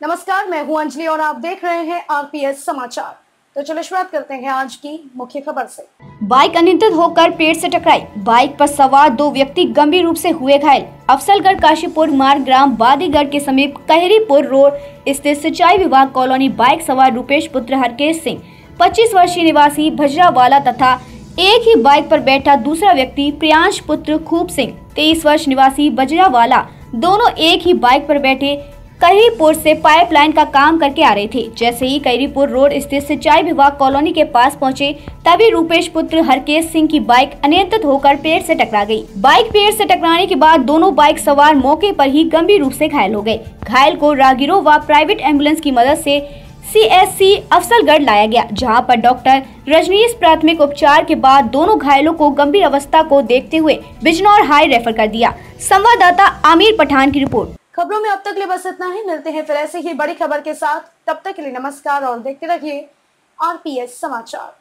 नमस्कार, मैं हूँ अंजलि और आप देख रहे हैं आरपीएस समाचार। तो चलो शुरुआत करते हैं आज की मुख्य खबर से। बाइक अनियंत्रित होकर पेड़ से टकराई। बाइक पर सवार दो व्यक्ति गंभीर रूप से हुए घायल। अफसलगढ़ काशीपुर मार्ग ग्राम बादीगढ़ के समीप कहरीपुर रोड स्थित सिंचाई विभाग कॉलोनी बाइक सवार रूपेश पुत्र हरकेश सिंह 25 वर्षीय निवासी भजरावाला तथा एक ही बाइक पर बैठा दूसरा व्यक्ति प्रियांश पुत्र खूब सिंह, तेईस वर्ष निवासी बजरावाला दोनों एक ही बाइक पर बैठे करीपुर से पाइपलाइन का काम करके आ रहे थे। जैसे ही करीपुर रोड स्थित सिंचाई विभाग कॉलोनी के पास पहुँचे, तभी रूपेश पुत्र हरकेश सिंह की बाइक अनियंत्रित होकर पेड़ से टकरा गई। बाइक पेड़ से टकराने के बाद दोनों बाइक सवार मौके पर ही गंभीर रूप से घायल हो गए। घायल को रागिरों व प्राइवेट एंबुलेंस की मदद से सीएससी अफसलगढ़ लाया गया, जहाँ पर डॉक्टर रजनीश प्राथमिक उपचार के बाद दोनों घायलों को गंभीर अवस्था को देखते हुए बिजनौर हाई रेफर कर दिया। संवाददाता आमिर पठान की रिपोर्ट। खबरों में अब तक लिए बस इतना ही। मिलते हैं फिर ऐसे ही बड़ी खबर के साथ। तब तक के लिए नमस्कार और देखते रहिए आरपीएस समाचार।